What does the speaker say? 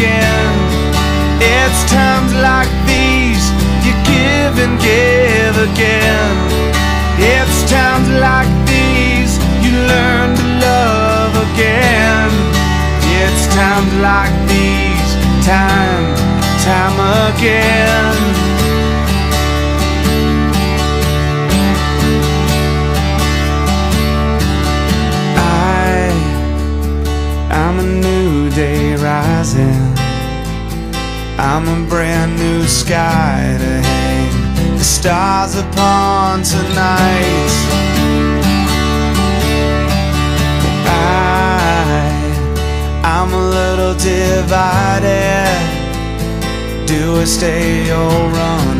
again. It's times like these you give and give again. It's times like these you learn to love again. It's times like these, time, time again. I'm a new day rising. I'm a brand new sky to hang the stars upon tonight. I, I'm a little divided. Do I stay or run